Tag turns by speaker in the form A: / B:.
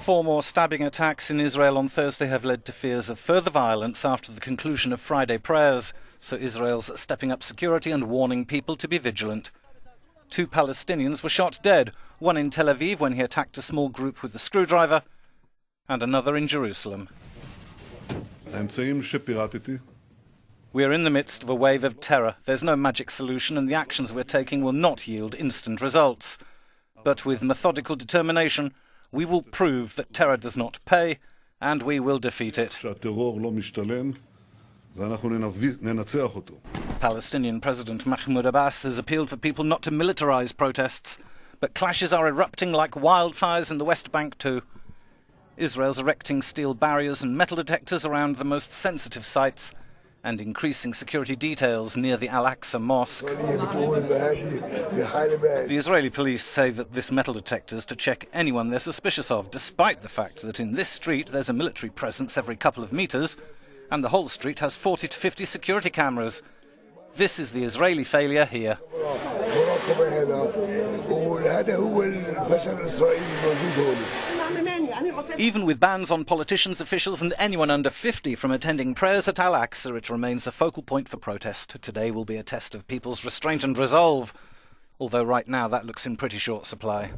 A: Four more stabbing attacks in Israel on Thursday have led to fears of further violence after the conclusion of Friday prayers, so Israel's stepping up security and warning people to be vigilant. Two Palestinians were shot dead, one in Tel Aviv when he attacked a small group with a screwdriver, and another in Jerusalem. We are in the midst of a wave of terror. There's no magic solution, and the actions we're taking will not yield instant results. But with methodical determination, we will prove that terror does not pay, and we will defeat it. Palestinian President Mahmoud Abbas has appealed for people not to militarize protests, but clashes are erupting like wildfires in the West Bank too. Israel's erecting steel barriers and metal detectors around the most sensitive sites and increasing security details near the Al Aqsa Mosque. The Israeli police say that this metal detector is to check anyone they're suspicious of, despite the fact that in this street there's a military presence every couple of meters, and the whole street has 40 to 50 security cameras. This is the Israeli failure here. Even with bans on politicians, officials, and anyone under 50 from attending prayers at Al Aqsa, it remains a focal point for protest. Today will be a test of people's restraint and resolve, although right now that looks in pretty short supply.